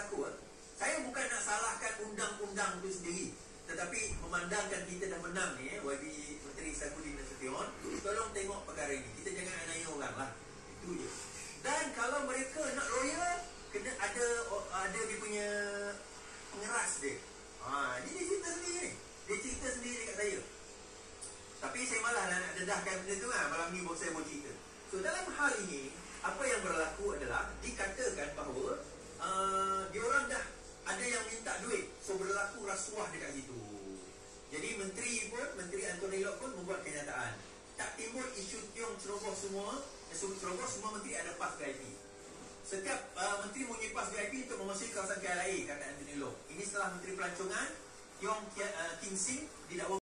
berlaku saya bukan nak salahkan undang-undang itu sendiri. Tetapi memandangkan kita dah menang ni eh, YB Menteri Saifuddin Nasution tolong tengok perkara ini. Kita jangan anaya orang lah. Itu je. Dan kalau mereka nak lawyer kena ada ada dia punya pengeras dia. Ha, dia, dia cerita sendiri ni. Dia cerita sendiri dekat saya. Tapi saya malah lah nak dedahkan benda tu kan malam ni saya mau cerita. So dalam hal ini apa yang berlaku adalah dikatakan bahawa uh, dia orang dah ada yang minta duit. So berlaku rasuah dekat situ. Jadi menteri pun menteri Anthony Locke pun membuat kenyataan. Tak timbul isu tiong ceroboh semua eh, ceroboh semua menteri ada pas VIP setiap uh, menteri mempunyai pas VIP untuk memasuki kawasan KLIA kata Anthony Locke ini setelah menteri pelancongan Tiong uh, King didakwa